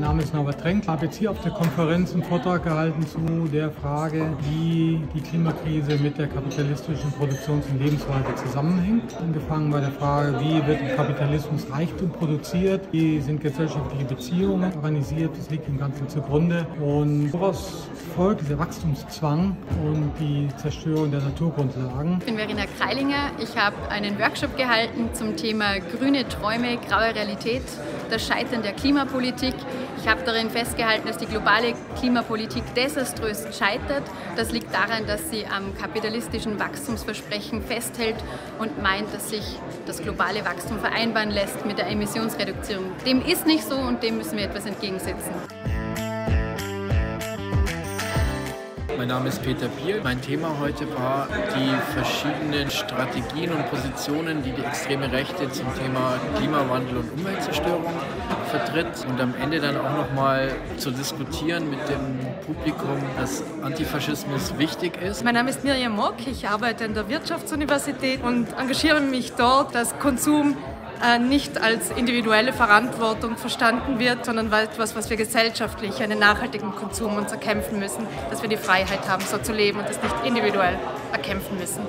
Mein Name ist Norbert Trenk. Ich habe jetzt hier auf der Konferenz einen Vortrag gehalten zu der Frage, wie die Klimakrise mit der kapitalistischen Produktions- und Lebensweise zusammenhängt. Angefangen bei der Frage, wie wird im Kapitalismus Reichtum produziert, wie sind gesellschaftliche Beziehungen organisiert, das liegt dem Ganzen zugrunde. Und woraus folgt dieser Wachstumszwang und die Zerstörung der Naturgrundlagen. Ich bin Verena Kreilinger. Ich habe einen Workshop gehalten zum Thema grüne Träume, graue Realität, das Scheitern der Klimapolitik. Ich habe darin festgehalten, dass die globale Klimapolitik desaströs scheitert. Das liegt daran, dass sie am kapitalistischen Wachstumsversprechen festhält und meint, dass sich das globale Wachstum vereinbaren lässt mit der Emissionsreduktion. Dem ist nicht so und dem müssen wir etwas entgegensetzen. Mein Name ist Peter Biel. Mein Thema heute war die verschiedenen Strategien und Positionen, die die extreme Rechte zum Thema Klimawandel und Umweltzerstörung vertritt und am Ende dann auch nochmal zu diskutieren mit dem Publikum, dass Antifaschismus wichtig ist. Mein Name ist Miriam Mock, ich arbeite an der Wirtschaftsuniversität und engagiere mich dort, dass Konsum äh, nicht als individuelle Verantwortung verstanden wird, sondern etwas, was wir gesellschaftlich, einen nachhaltigen Konsum uns erkämpfen müssen, dass wir die Freiheit haben, so zu leben und das nicht individuell erkämpfen müssen.